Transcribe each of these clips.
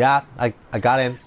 Yeah, I, I got him.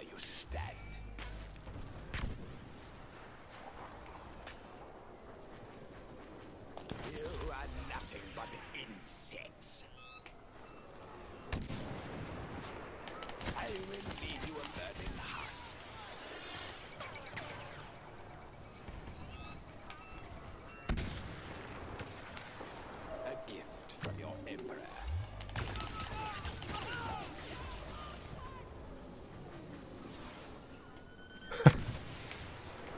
Where you stand. You are nothing but insects. I will leave you a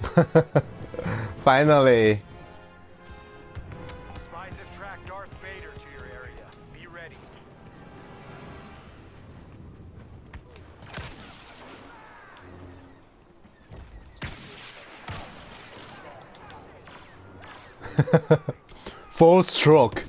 Finally. Spies have tracked Darth Vader to your area. Be ready. Full stroke.